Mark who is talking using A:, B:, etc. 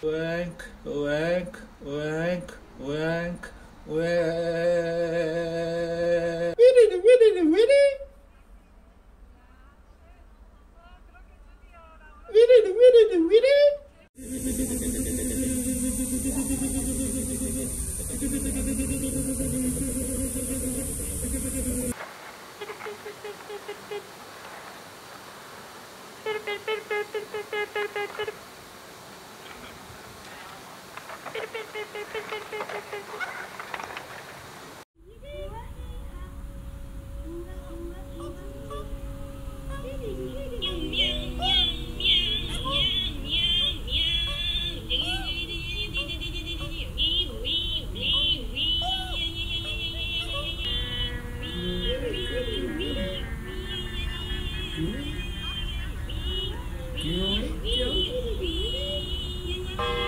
A: Wank, wank, wank, wank, wank. Witty, witty, witty. Witty, witty, witty. Thank
B: you.